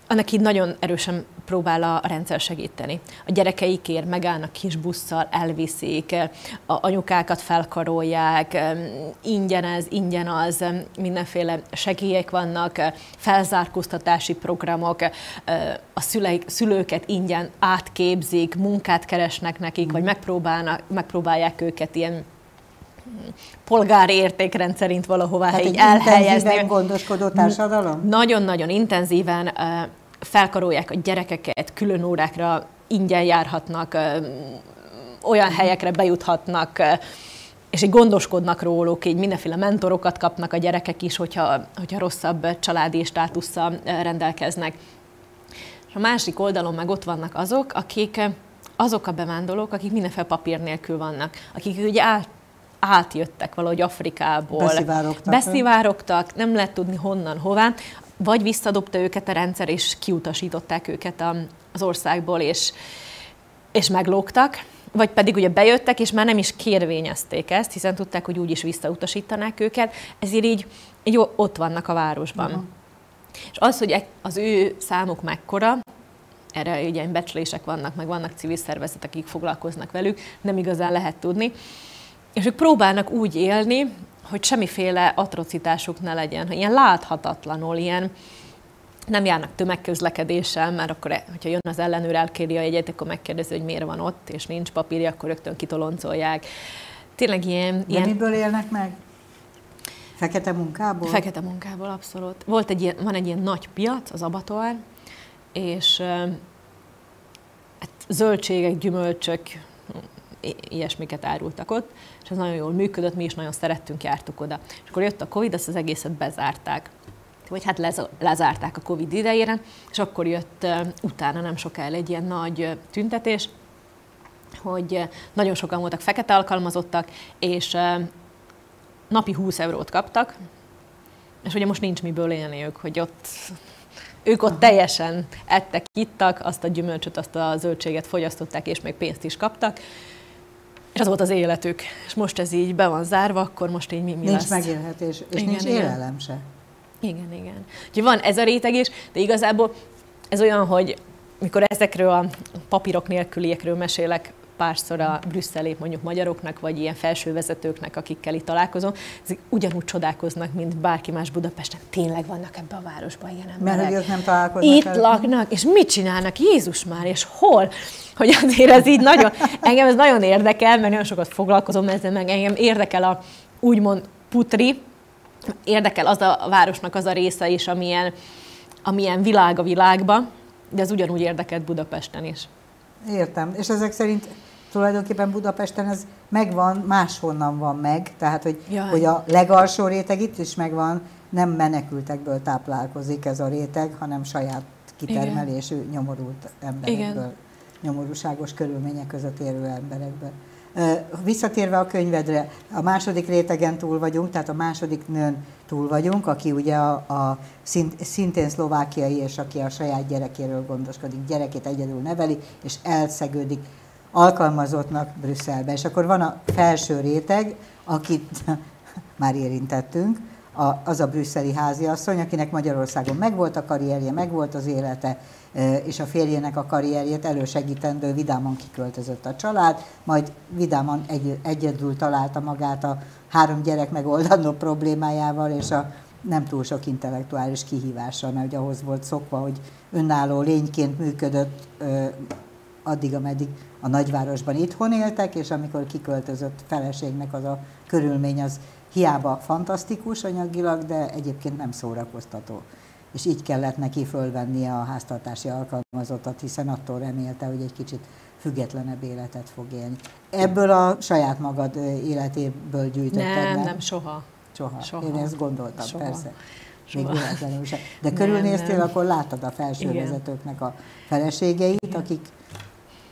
annak így nagyon erősen próbál a rendszer segíteni. A gyerekeikért megállnak kis busszal, elviszik, a anyukákat felkarolják, ingyen ez, ingyen az, mindenféle segélyek vannak, felzárkóztatási programok, a szüleik, szülőket ingyen átképzik, munkát keresnek nekik, vagy megpróbálnak, megpróbálják őket ilyen polgári értékrendszerint valahová hát így elhelyezni. gondoskodó társadalom? Nagyon-nagyon intenzíven felkarolják a gyerekeket, külön órákra ingyen járhatnak, olyan helyekre bejuthatnak, és így gondoskodnak róluk, így mindenféle mentorokat kapnak a gyerekek is, hogyha, hogyha rosszabb családi státusszal rendelkeznek. És a másik oldalon meg ott vannak azok, akik azok a bevándorlók, akik mindenféle papír nélkül vannak, akik ugye át, átjöttek valahogy Afrikából. Beszivárogtak. Beszivárogtak, nem lehet tudni honnan, hová, vagy visszadobta őket a rendszer, és kiutasították őket az országból, és, és meglógtak, vagy pedig ugye bejöttek, és már nem is kérvényezték ezt, hiszen tudták, hogy úgyis visszautasítanák őket, ezért így, így ott vannak a városban. Uh-huh. És az, hogy az ő számuk mekkora, erre ugye becslések vannak, meg vannak civil szervezetek, akik foglalkoznak velük, nem igazán lehet tudni. És ők próbálnak úgy élni, hogy semmiféle atrocitásuk ne legyen, ilyen láthatatlanul, ilyen nem járnak tömegközlekedéssel, mert akkor, hogyha jön az ellenőr, elkéri a jegyet, akkor megkérdezi, hogy miért van ott, és nincs papírja, akkor rögtön kitoloncolják. Tényleg ilyen... De ilyen... miből élnek meg? Fekete munkából? Fekete munkából, abszolút. Volt egy ilyen, van egy ilyen nagy piac, az Abator, és hát zöldségek, gyümölcsök, ilyesmiket árultak ott, és ez nagyon jól működött, mi is nagyon szerettünk, jártuk oda. És akkor jött a Covid, ezt az egészet bezárták vagy hát lez, lezárták a Covid idejére, és akkor jött utána nem sokáig egy ilyen nagy tüntetés, hogy nagyon sokan voltak fekete alkalmazottak, és napi 20 eurót kaptak, és ugye most nincs miből élni ők, hogy ott ők ott teljesen ettek, ittak, azt a gyümölcsöt, azt a zöldséget fogyasztották, és még pénzt is kaptak. És az volt az életük. És most ez így be van zárva, akkor most így mi, mi nincs lesz? megélhetés, és igen, nincs igen. élelem se. Igen, igen. Úgyhogy van ez a réteg is, de igazából ez olyan, hogy mikor ezekről a papírok nélküliekről mesélek párszor a brüsszeli mondjuk magyaroknak, vagy ilyen felsővezetőknek, akikkel itt találkozom, ezek ugyanúgy csodálkoznak, mint bárki más Budapesten. Tényleg vannak ebbe a városban ilyen emberek. Mert hogy nem találkoznak. Itt el. laknak, és mit csinálnak? Jézus már, és hol? Hogy azért ez így nagyon, engem ez nagyon érdekel, mert nagyon sokat foglalkozom ezzel, meg engem érdekel a úgymond putri, érdekel az a városnak az a része is, amilyen, amilyen világ a világba, de ez ugyanúgy érdekelt Budapesten is. Értem. És ezek szerint tulajdonképpen Budapesten ez megvan, máshonnan van meg, tehát hogy, hogy a legalsó réteg itt is megvan, nem menekültekből táplálkozik ez a réteg, hanem saját kitermelésű, Igen. nyomorult emberekből, Igen. nyomorúságos körülmények között érő emberekből. Visszatérve a könyvedre, a második rétegen túl vagyunk, tehát a második nőn túl vagyunk, aki ugye a, a szint, szintén szlovákiai, és aki a saját gyerekéről gondoskodik, gyerekét egyedül neveli, és elszegődik alkalmazottnak Brüsszelbe. És akkor van a felső réteg, akit [laughs] már érintettünk, a, az a brüsszeli háziasszony, akinek Magyarországon megvolt a karrierje, megvolt az élete, és a férjének a karrierjét elősegítendő vidáman kiköltözött a család, majd vidáman egy, egyedül találta magát a három gyerek megoldandó problémájával, és a nem túl sok intellektuális kihívással, mert ugye ahhoz volt szokva, hogy önálló lényként működött addig, ameddig a nagyvárosban itthon éltek, és amikor kiköltözött feleségnek az a körülmény, az hiába fantasztikus anyagilag, de egyébként nem szórakoztató. És így kellett neki fölvennie a háztartási alkalmazottat, hiszen attól remélte, hogy egy kicsit függetlenebb életet fog élni. Ebből a saját magad életéből gyűjtötted Nem, nem, soha. Soha. soha. Én ezt gondoltam, soha. persze. Még véletlenül sem. De körülnéztél, nem, nem. akkor láttad a felső Igen. vezetőknek a feleségeit, Igen. akik,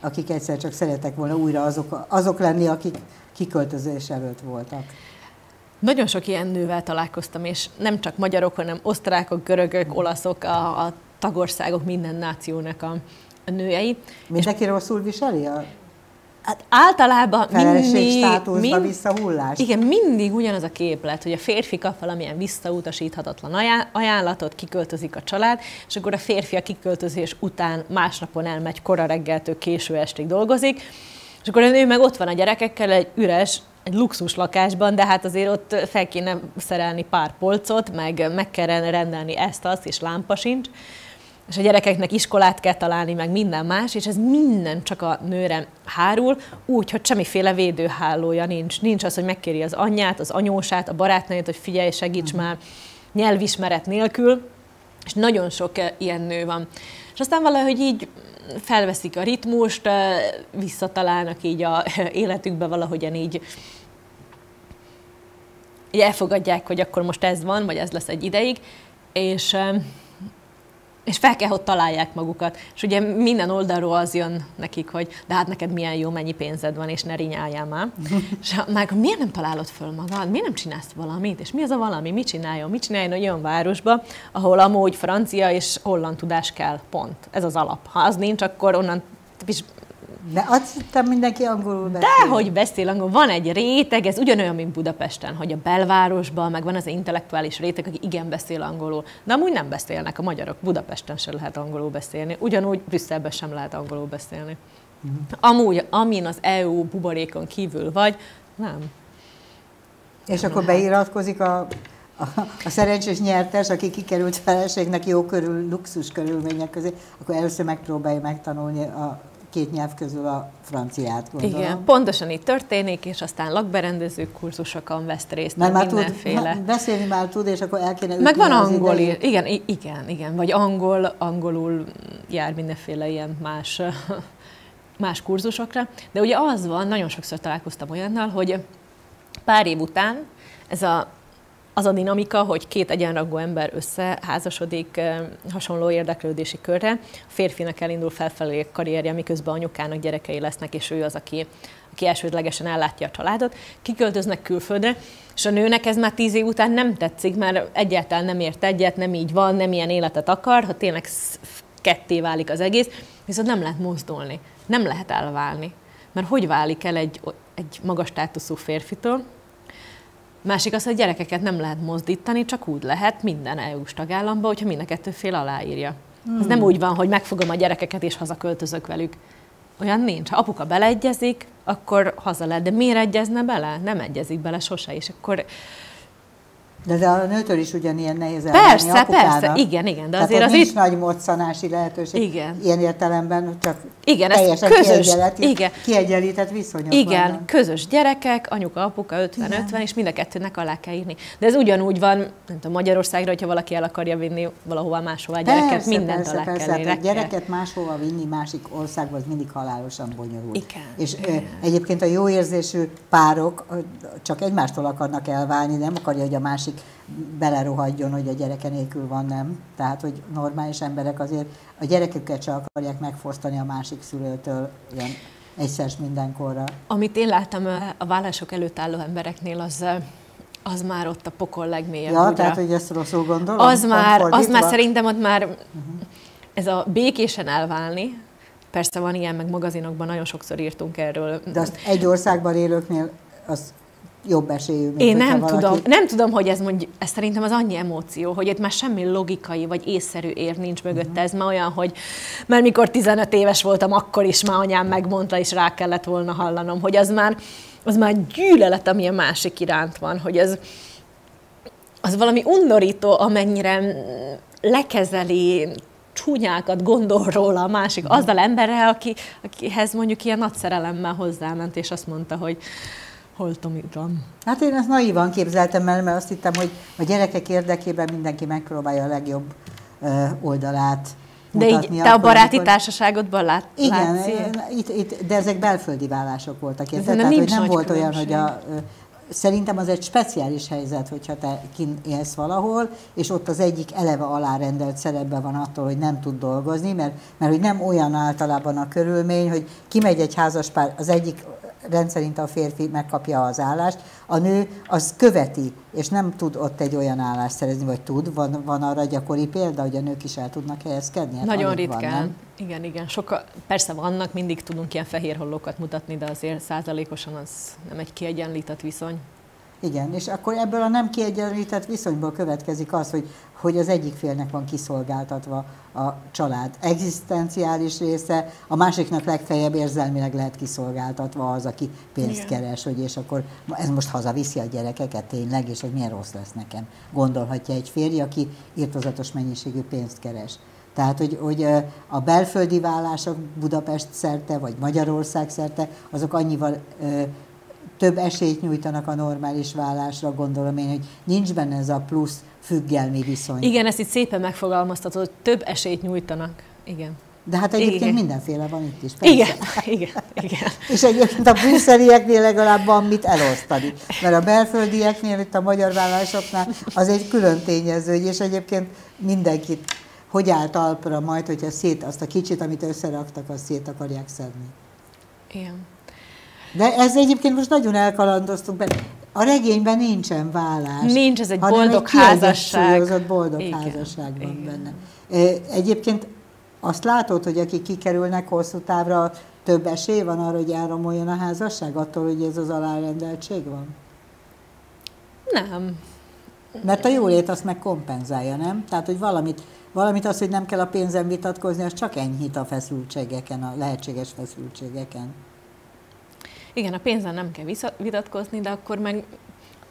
akik egyszer csak szeretek volna újra azok, azok lenni, akik kiköltözés előtt voltak. Nagyon sok ilyen nővel találkoztam, és nem csak magyarok, hanem osztrákok, görögök, olaszok, a, a tagországok, minden nációnak a, a nőjei. Mindenki és rosszul viseli a Hát általában mindig... mind, visszahullás. Igen, mindig ugyanaz a képlet, hogy a férfi kap valamilyen visszautasíthatatlan ajánlatot, kiköltözik a család, és akkor a férfi a kiköltözés után másnapon elmegy kora reggeltől késő estig dolgozik, és akkor nő meg ott van a gyerekekkel egy üres egy luxus lakásban, de hát azért ott fel kéne szerelni pár polcot, meg meg kell rendelni ezt, azt, és lámpa sincs. És a gyerekeknek iskolát kell találni, meg minden más, és ez minden csak a nőre hárul, úgy, hogy semmiféle védőhálója nincs. Nincs az, hogy megkéri az anyját, az anyósát, a barátnőjét, hogy figyelj, segíts uh-huh. már nyelvismeret nélkül, és nagyon sok ilyen nő van. És aztán valahogy így felveszik a ritmust, visszatalálnak így a [laughs] életükbe valahogyan így így elfogadják, hogy akkor most ez van, vagy ez lesz egy ideig, és, és fel kell, hogy találják magukat. És ugye minden oldalról az jön nekik, hogy de hát neked milyen jó, mennyi pénzed van, és ne rinyáljál már. [laughs] és már miért nem találod föl magad? Miért nem csinálsz valamit? És mi az a valami? Mit csináljon? Mit csináljon egy olyan városba, ahol amúgy francia és holland tudás kell, pont. Ez az alap. Ha az nincs, akkor onnan is de azt hittem mindenki angolul beszél. Dehogy beszél angol. Van egy réteg, ez ugyanolyan, mint Budapesten, hogy a belvárosban, meg van az intellektuális réteg, aki igen beszél angolul. De amúgy nem beszélnek a magyarok. Budapesten sem lehet angolul beszélni. Ugyanúgy Brüsszelben sem lehet angolul beszélni. Uh-huh. Amúgy, amin az EU buborékon kívül vagy, nem. És nem akkor lehet. beiratkozik a, a, a szerencsés nyertes, aki kikerült feleségnek jó körül, luxus körülmények közé, akkor először megpróbálja megtanulni a két nyelv közül a franciát, gondolom. Igen, pontosan így történik, és aztán lakberendező kurzusokon vesz részt, Mert már mindenféle. Tud, [laughs] beszélni már tud, és akkor el kéne Meg van angol, igen, igen, igen, vagy angol, angolul jár mindenféle ilyen más, [laughs] más kurzusokra. De ugye az van, nagyon sokszor találkoztam olyannal, hogy pár év után ez a az a dinamika, hogy két egyenrangú ember összeházasodik hasonló érdeklődési körre. A férfinak elindul felfelé a karrierje, miközben anyukának gyerekei lesznek, és ő az, aki, aki elsődlegesen ellátja a családot. Kiköltöznek külföldre, és a nőnek ez már tíz év után nem tetszik, mert egyáltalán nem ért egyet, nem így van, nem ilyen életet akar, ha tényleg ketté válik az egész, viszont nem lehet mozdulni, nem lehet elválni. Mert hogy válik el egy, egy magas státuszú férfitől, Másik az, hogy gyerekeket nem lehet mozdítani, csak úgy lehet minden EU-s tagállamban, hogyha mind a kettő fél aláírja. Hmm. Ez nem úgy van, hogy megfogom a gyerekeket és hazaköltözök velük. Olyan nincs. Ha apuka beleegyezik, akkor haza lehet. De miért egyezne bele? Nem egyezik bele sose, és akkor De, de a nőtől is ugyanilyen nehéz Persze, apukára. persze, igen, igen. De azért az nincs itt... nagy moccanási lehetőség. Igen. Ilyen értelemben csak igen, teljesen közös, igen. kiegyenlített viszonyok Igen, vannak. közös gyerekek, anyuka, apuka 50-50, és mind a kettőnek alá kell írni. De ez ugyanúgy van, nem tudom, Magyarországra, hogyha valaki el akarja vinni valahova máshova a gyereket, persze, mindent persze, alá persze, kell írni. Hát gyereket máshova vinni másik országba, az mindig halálosan bonyolult. Igen. És igen. egyébként a jó érzésű párok csak egymástól akarnak elválni, nem akarja, hogy a másik belerohadjon, hogy a gyereke nélkül van, nem. Tehát, hogy normális emberek azért a gyereküket se akarják megfosztani a másik szülőtől ilyen egyszer mindenkorra. Amit én láttam a vállások előtt álló embereknél, az az már ott a pokol legmélyebb Ja, tehát, hogy ezt rosszul gondolom? Az már, az már szerintem ott már uh-huh. ez a békésen elválni, persze van ilyen, meg magazinokban nagyon sokszor írtunk erről. De azt egy országban élőknél az jobb esélyű. Mint Én nem valaki... tudom, nem tudom, hogy ez mondjuk, ez szerintem az annyi emóció, hogy itt már semmi logikai vagy észszerű ér nincs mögötte. Uh-huh. Ez már olyan, hogy mert mikor 15 éves voltam, akkor is már anyám megmondta, és rá kellett volna hallanom, hogy az már, az már gyűlölet, ami a másik iránt van, hogy ez az valami undorító, amennyire lekezeli, csúnyákat gondol róla a másik, uh-huh. azzal emberrel, aki, akihez mondjuk ilyen nagy szerelemmel hozzáment, és azt mondta, hogy holtomidram. Hát én ezt naívan képzeltem el, mert azt hittem, hogy a gyerekek érdekében mindenki megpróbálja a legjobb oldalát de így, te a baráti amikor... társaságodban lát, Igen, látsz itt, itt, de ezek belföldi vállások voltak. Érted? Tehát, hogy nem volt olyan, hogy a, Szerintem az egy speciális helyzet, hogyha te kin élsz valahol, és ott az egyik eleve alárendelt szerepben van attól, hogy nem tud dolgozni, mert, mert hogy nem olyan általában a körülmény, hogy kimegy egy házaspár, az egyik rendszerint a férfi megkapja az állást, a nő az követi, és nem tud ott egy olyan állást szerezni, vagy tud, van, van arra gyakori példa, hogy a nők is el tudnak helyezkedni? Hát Nagyon ritkán. Van, igen, igen. Soka, persze vannak, mindig tudunk ilyen fehér hollókat mutatni, de azért százalékosan az nem egy kiegyenlített viszony. Igen, és akkor ebből a nem kiegyenlített viszonyból következik az, hogy, hogy az egyik félnek van kiszolgáltatva a család egzisztenciális része, a másiknak legfeljebb érzelmileg lehet kiszolgáltatva az, aki pénzt Igen. keres, hogy és akkor ez most hazaviszi a gyerekeket tényleg, és hogy milyen rossz lesz nekem. Gondolhatja egy férj, aki írtozatos mennyiségű pénzt keres. Tehát, hogy, hogy a belföldi vállások Budapest szerte, vagy Magyarország szerte, azok annyival több esélyt nyújtanak a normális vállásra, gondolom én, hogy nincs benne ez a plusz függelmi viszony. Igen, ezt itt szépen megfogalmaztatod, hogy több esélyt nyújtanak. Igen. De hát egyébként igen. mindenféle van itt is. Persze. Igen, [laughs] igen, igen. És egyébként a brüsszelieknél legalább van mit elosztani. Mert a belföldieknél, itt a magyar vállásoknál az egy külön tényező, és egyébként mindenkit hogy áll talpra majd, hogyha szét azt a kicsit, amit összeraktak, azt szét akarják szedni. Igen. De ez egyébként most nagyon elkalandoztunk, mert a regényben nincsen vállás. Nincs, ez egy boldog egy házasság. boldog Igen. házasság van Igen. benne. Egyébként azt látod, hogy akik kikerülnek hosszú távra, több esély van arra, hogy elromoljon a házasság, attól, hogy ez az alárendeltség van? Nem. Mert a jólét azt meg kompenzálja, nem? Tehát, hogy valamit, valamit az, hogy nem kell a pénzen vitatkozni, az csak enyhít a feszültségeken, a lehetséges feszültségeken. Igen, a pénzen nem kell vitatkozni, de akkor meg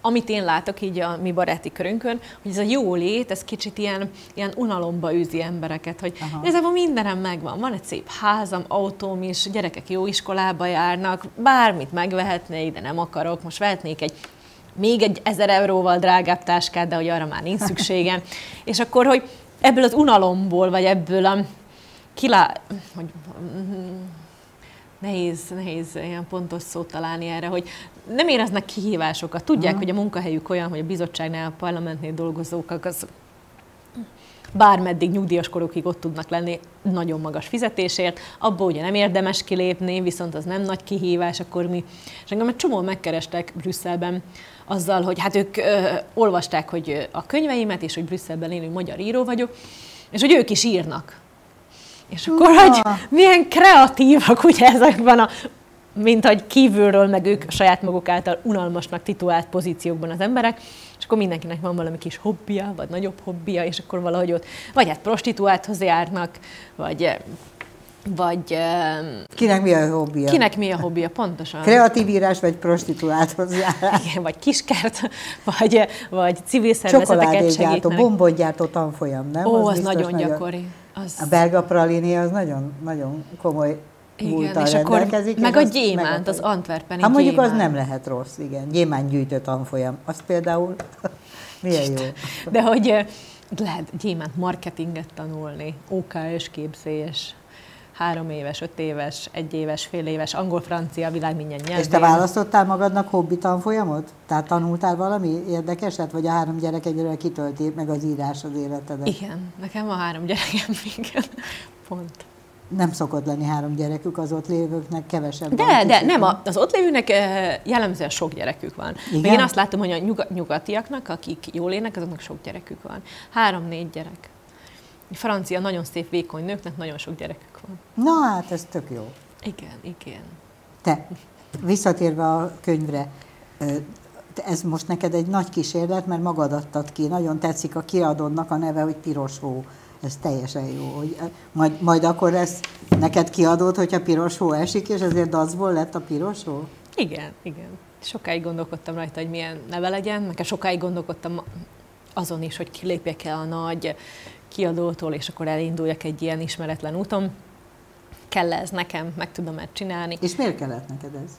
amit én látok így a mi baráti körünkön, hogy ez a jó lét, ez kicsit ilyen, ilyen unalomba űzi embereket, hogy igazából mindenem megvan. Van egy szép házam, autóm is, gyerekek jó iskolába járnak, bármit megvehetnék, de nem akarok. Most vehetnék egy még egy ezer euróval drágább táskát, de hogy arra már nincs szükségem. [laughs] És akkor, hogy ebből az unalomból, vagy ebből a kilá... Hogy, nehéz, nehéz ilyen pontos szót találni erre, hogy nem éreznek kihívásokat. Tudják, uh-huh. hogy a munkahelyük olyan, hogy a bizottságnál, a parlamentnél dolgozók, az bármeddig nyugdíjas korukig ott tudnak lenni nagyon magas fizetésért, abból ugye nem érdemes kilépni, viszont az nem nagy kihívás, akkor mi. És engem egy csomó megkerestek Brüsszelben azzal, hogy hát ők ö, olvasták, hogy a könyveimet, és hogy Brüsszelben élő magyar író vagyok, és hogy ők is írnak és akkor, uh. hogy milyen kreatívak ugye ezekben a mint hogy kívülről, meg ők saját maguk által unalmasnak titulált pozíciókban az emberek, és akkor mindenkinek van valami kis hobbija, vagy nagyobb hobbija, és akkor valahogy ott, vagy hát prostituálthoz járnak, vagy vagy Kinek mi a hobbija? kinek mi a hobbija, pontosan. Kreatív írás, vagy prostituálthoz járás? Igen, vagy kiskert, vagy, vagy civil szervezeteket segítnek. bombongyártó tanfolyam, nem? Ó, az, biztos nagyon gyakori. Az... A belga pralini az nagyon, nagyon komoly Igen, és akkor meg a gyémánt, az akarjuk. antwerpeni Hát mondjuk az gyémánt. nem lehet rossz, igen. Gyémánt gyűjtő tanfolyam. Az például [laughs] milyen jó. De hogy eh, lehet gyémánt marketinget tanulni, OKS képzés, három éves, öt éves, egy éves, fél éves, angol-francia, világ minden nyelvén. És te választottál magadnak hobbi tanfolyamot? Tehát tanultál valami érdekeset, vagy a három gyerek egyre kitölti meg az írás az életedet? Igen, nekem van három gyerekem, [laughs] igen, pont. Nem szokott lenni három gyerekük, az ott lévőknek kevesebb van. De, de kicsit, nem, a- az ott lévőnek eh, jellemzően sok gyerekük van. Igen? Én azt látom, hogy a nyuga- nyugatiaknak, akik jól élnek, azoknak sok gyerekük van. Három-négy gyerek. A francia nagyon szép, vékony nőknek nagyon sok gyerekük van. Na hát, ez tök jó. Igen, igen. Te, visszatérve a könyvre, ez most neked egy nagy kísérlet, mert magad adtad ki. Nagyon tetszik a kiadónak a neve, hogy Piros Hó. Ez teljesen jó. Hogy majd, majd akkor lesz neked kiadód, hogyha piros hó esik, és ezért dacból lett a piros hó? Igen, igen. Sokáig gondolkodtam rajta, hogy milyen neve legyen, meg sokáig gondolkodtam azon is, hogy kilépjek el a nagy kiadótól, és akkor elinduljak egy ilyen ismeretlen úton. Kell ez nekem, meg tudom-e csinálni. És miért kellett neked ez?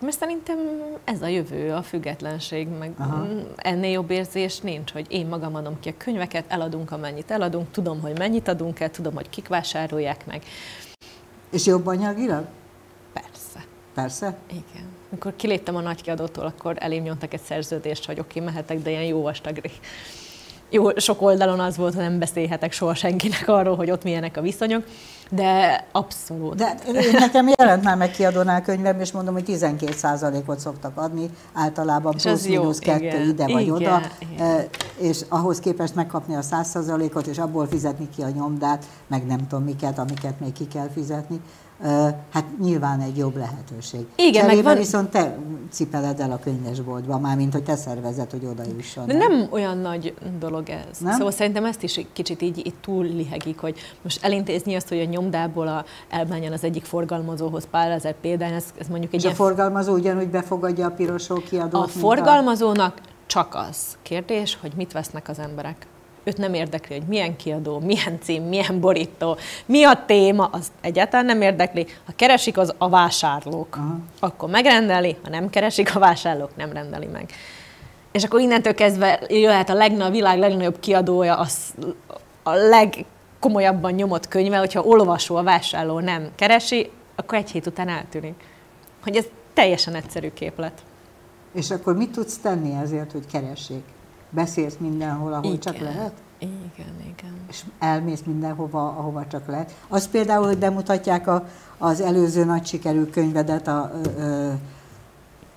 Mert szerintem ez a jövő, a függetlenség, meg Aha. ennél jobb érzés nincs, hogy én magam adom ki a könyveket, eladunk, amennyit eladunk, tudom, hogy mennyit adunk el, tudom, hogy kik vásárolják meg. És jobb anyagilag? Persze. Persze. Igen. Amikor kiléptem a nagykiadótól, akkor elém nyomtak egy szerződést, hogy oké, okay, mehetek, de ilyen jó vastag. Jó, sok oldalon az volt, hogy nem beszélhetek soha senkinek arról, hogy ott milyenek a viszonyok, de abszolút. De én nekem jelent már meg kiadónál könyvem, és mondom, hogy 12%-ot szoktak adni, általában És plusz mínusz kettő igen. ide vagy Igen, oda, igen. és ahhoz képest megkapni a 100%-ot, és abból fizetni ki a nyomdát, meg nem tudom miket, amiket még ki kell fizetni, hát nyilván egy jobb lehetőség. Igen, meg Cserébe van- viszont te cipeled el a könyvesboltba, mármint, hogy te szervezed, hogy oda jusson. De nem olyan nagy dolog ez. Nem? Szóval szerintem ezt is kicsit így, így túl lihegik, hogy most elintézni azt, hogy a nyomdából a, elmenjen az egyik forgalmazóhoz pár ezer példány, ez, ez mondjuk egy És a ilyen forgalmazó ugyanúgy befogadja a pirosó kiadót, A forgalmazónak csak az kérdés, hogy mit vesznek az emberek. Őt nem érdekli, hogy milyen kiadó, milyen cím, milyen borító, mi a téma, az egyáltalán nem érdekli. Ha keresik az a vásárlók, Aha. akkor megrendeli, ha nem keresik a vásárlók, nem rendeli meg. És akkor innentől kezdve jöhet a, legna, a világ legnagyobb kiadója, az a legkomolyabban nyomott könyve, hogyha olvasó a vásárló nem keresi, akkor egy hét után eltűnik. Hogy ez teljesen egyszerű képlet. És akkor mit tudsz tenni ezért, hogy keressék? Beszélsz mindenhol, ahol csak lehet? Igen, igen. És elmész mindenhova, ahova csak lehet. Az például, hogy bemutatják a, az előző nagy sikerű könyvedet, a ö, ö,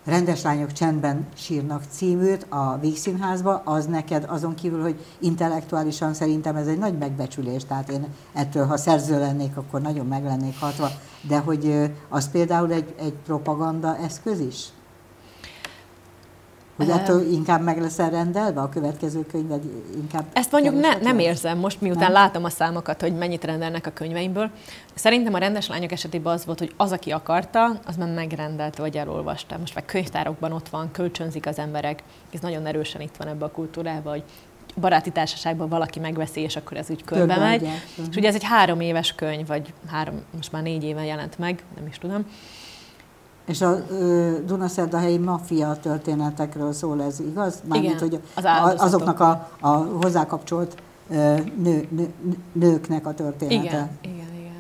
Rendes lányok csendben sírnak címűt a Vígszínházba, az neked azon kívül, hogy intellektuálisan szerintem ez egy nagy megbecsülés, tehát én ettől, ha szerző lennék, akkor nagyon meg lennék hatva, de hogy az például egy, egy propaganda eszköz is? Hogy ettől inkább meg leszel rendelve a következő könyved, inkább... Ezt mondjuk ne, nem érzem most, miután Nem? látom a számokat, hogy mennyit rendelnek a könyveimből. Szerintem a rendes lányok esetében az volt, hogy az, aki akarta, az már megrendelte, vagy elolvasta. Most már könyvtárokban ott van, kölcsönzik az emberek. Ez nagyon erősen itt van ebbe a kultúrába, hogy baráti társaságban valaki megveszi, és akkor ez úgy körbe megy. Körbeadják. Mhm. És ugye ez egy három éves könyv, vagy három, most már négy éve jelent meg, nem is tudom. És a Dunaszerdahelyi maffia történetekről szól ez, igaz? Mármint, Igen, hogy az azoknak a, a hozzákapcsolt nő, nő, nőknek a története. Igen, igen, igen.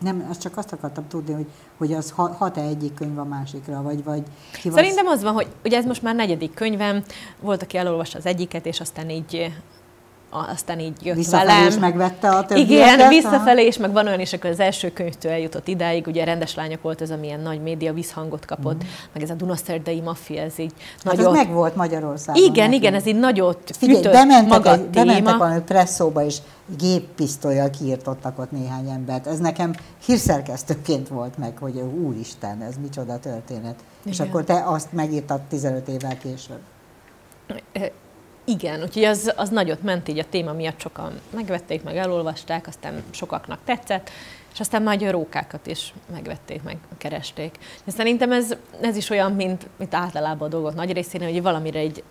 Nem, azt csak azt akartam tudni, hogy, hogy az ha- hat-e egyik könyv a másikra, vagy, vagy- Szerintem az van, hogy ugye ez most már negyedik könyvem, volt, aki elolvasta az egyiket, és aztán így aztán így jött visszafelé velem. is megvette a többieket? Igen, visszafelé, és meg van olyan is, akkor az első könyvtől eljutott idáig, ugye rendes lányok volt ez, amilyen nagy média visszhangot kapott, mm. meg ez a Dunaszerdei maffia, ez így Hát nagyot... ez meg volt Magyarországon. Igen, nekünk. igen, ez így nagyot Figyelj, ütött bementek, maga egy, bementek valami presszóba, és géppisztolyjal kiirtottak ott néhány embert. Ez nekem hírszerkesztőként volt meg, hogy úristen, ez micsoda történet. És Igen. akkor te azt megírtad 15 évvel később. Igen, úgyhogy az, az nagyot ment így a téma miatt, sokan megvették, meg elolvasták, aztán sokaknak tetszett, és aztán már a rókákat is megvették, meg keresték. De szerintem ez, ez is olyan, mint, mint általában a dolgok nagy részén, hogy valamire egy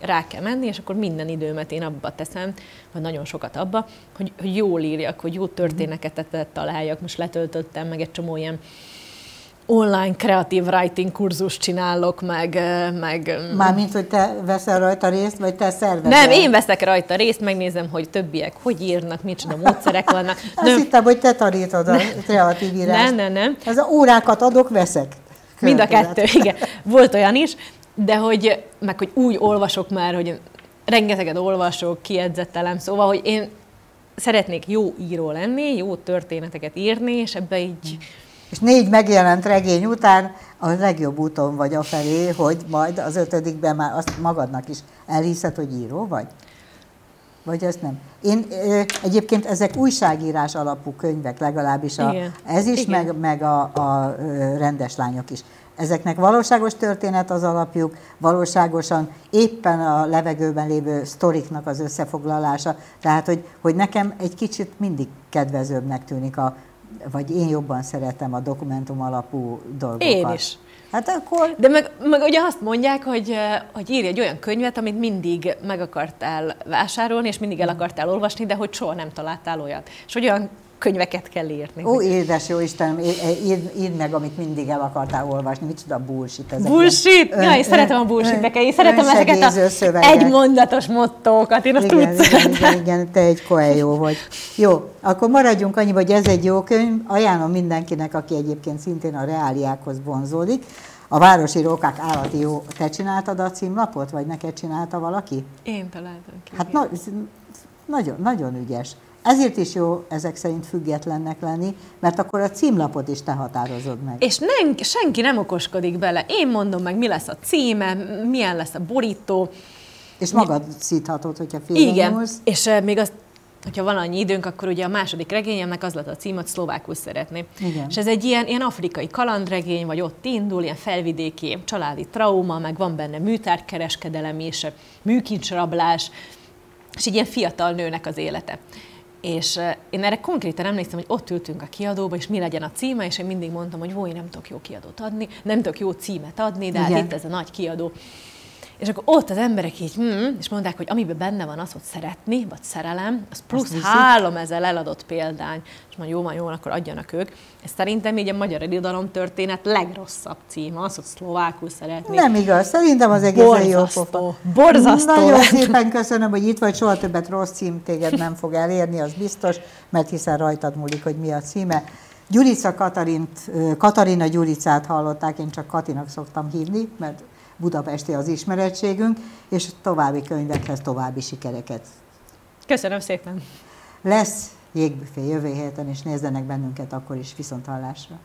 rá kell menni, és akkor minden időmet én abba teszem, vagy nagyon sokat abba, hogy, hogy jól írjak, hogy jó történeteket találjak. Most letöltöttem meg egy csomó ilyen online kreatív writing kurzus csinálok, meg... meg Mármint, hogy te veszel rajta részt, vagy te szervezel? Nem, én veszek rajta részt, megnézem, hogy többiek hogy írnak, micsoda módszerek vannak. [laughs] Azt nem. hittem, hogy te tanítod a kreatív írást. Nem, nem, nem. Ez a órákat adok, veszek. Mind a kettő, igen. Volt olyan is, de hogy, meg hogy úgy olvasok már, hogy rengeteget olvasok, kiedzettelem, szóval, hogy én szeretnék jó író lenni, jó történeteket írni, és ebbe így... És négy megjelent regény után a legjobb úton vagy afelé, hogy majd az ötödikben már azt magadnak is elhiszed, hogy író vagy? Vagy ezt nem? Én egyébként ezek újságírás alapú könyvek, legalábbis a, ez is, Igen. meg, meg a, a rendes lányok is. Ezeknek valóságos történet az alapjuk, valóságosan éppen a levegőben lévő sztoriknak az összefoglalása. Tehát, hogy, hogy nekem egy kicsit mindig kedvezőbbnek tűnik, a, vagy én jobban szeretem a dokumentum alapú dolgokat. Én is. Hát akkor... De meg, meg ugye azt mondják, hogy, hogy írj egy olyan könyvet, amit mindig meg akartál vásárolni, és mindig el akartál olvasni, de hogy soha nem találtál olyat. És hogy olyan könyveket kell írni. Ó, édes jó Istenem, írd, írd meg, amit mindig el akartál olvasni. Micsoda bullshit ezek. Bullshit? Ön, ja, én szeretem a bullshit én szeretem ezeket a szövegek. egymondatos mottókat, én azt igen, úgy igen, igen, igen, te egy koeljó vagy. Jó, akkor maradjunk annyi, hogy ez egy jó könyv. Ajánlom mindenkinek, aki egyébként szintén a reáliákhoz vonzódik. A Városi Rókák állati jó. Te csináltad a címlapot, vagy neked csinálta valaki? Én találtam ki. Hát na, nagyon, nagyon ügyes. Ezért is jó ezek szerint függetlennek lenni, mert akkor a címlapot is te határozod meg. És nem, senki nem okoskodik bele. Én mondom meg, mi lesz a címe, milyen lesz a borító. És magad szíthatod, hogyha félre Igen, nyúlsz. és uh, még azt hogyha van annyi időnk, akkor ugye a második regényemnek az lett a cím, hogy szlovákul szeretné. Igen. És ez egy ilyen, ilyen afrikai kalandregény, vagy ott indul, ilyen felvidéki családi trauma, meg van benne műtárkereskedelem és műkincsrablás, és egy ilyen fiatal nőnek az élete. És én erre konkrétan emlékszem, hogy ott ültünk a kiadóba, és mi legyen a címe, és én mindig mondtam, hogy én nem tudok jó kiadót adni, nem tudok jó címet adni, de hát itt ez a nagy kiadó. És akkor ott az emberek így, hm, és mondták, hogy amiben benne van az, hogy szeretni, vagy szerelem, az plusz három ezer eladott példány. És mondja, jó van, jó, akkor adjanak ők. Ez szerintem így a magyar irodalom történet legrosszabb címe, az, hogy szlovákul szeretni. Nem igaz, szerintem az egész Borzasztó. jó Borzasztó. Nagyon szépen köszönöm, hogy itt vagy, soha többet rossz cím téged nem fog elérni, az biztos, mert hiszen rajtad múlik, hogy mi a címe. Gyurica Katarint, Katarina Gyuricát hallották, én csak Katinak szoktam hívni, mert Budapesti az ismeretségünk és további könyvekhez további sikereket. Köszönöm szépen! Lesz jégbüfé jövő héten, és nézzenek bennünket akkor is viszont hallásra.